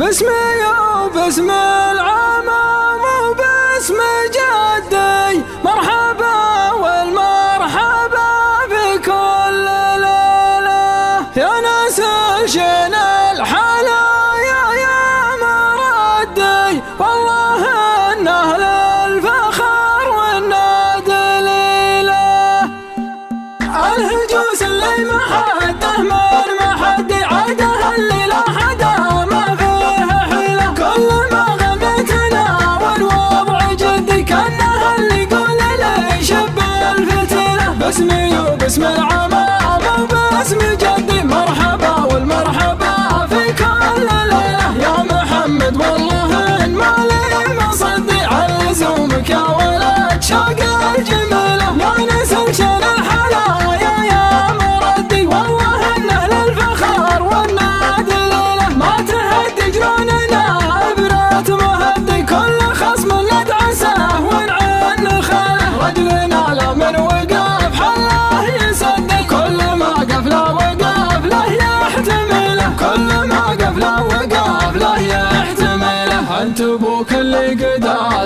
باسمي وباسم العمام وباسم جدي. باسمي وباسم العمامه وباسمي جاي.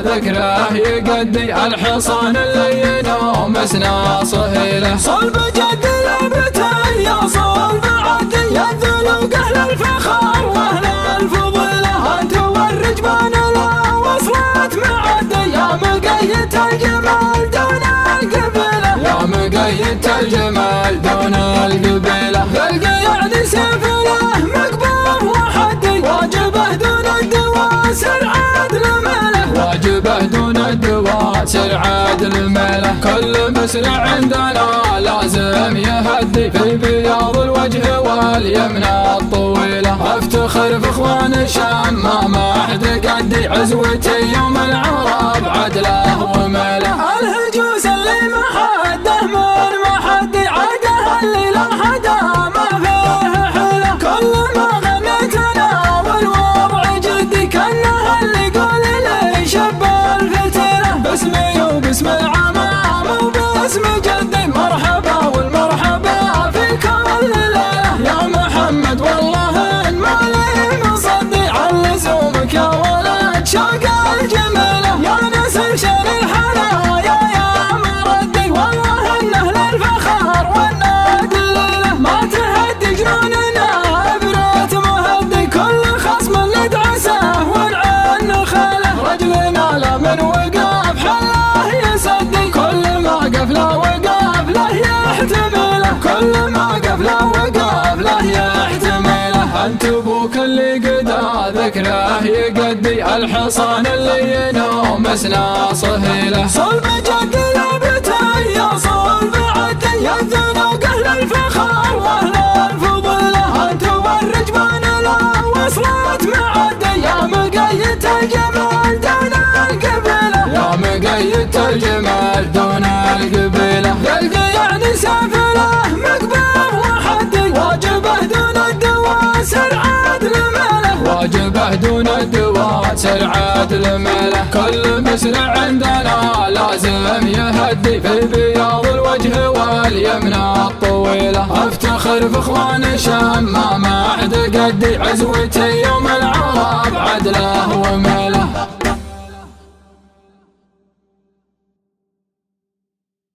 ذكره يقدي الحصان اللين ومسنا صهيله. صلب جد الابتين يا صلب عدي يا الذنوق أهل الفخر وأهل الفضيلة. انت والرجبان لا وصلت معدي يا مقيت الجمال يعسر عادل الميله كل مسرع عندنا لازم يهدي في بياض الوجه واليمنى الطويلة. أفتخر في اخوان الشام ما ما حد قدي عزوتي يوم العرب عدله وميله انت أبوك اللي قدا ذكره يقدي الحصان اللي ينوم اسنا صهيله صلب جد لبتي يا صلب عدي يا ذنوق أهل الفخر وأهل الفضله انت والرجبان لا وصلت معدي يا مقيت جمال. ينتشر عدل مله كل مسرع عندنا لازم يهدي في بياض الوجه واليمنى الطويلة. أفتخر بإخوان شمامة عد قدي عزوتي يوم العرب عدله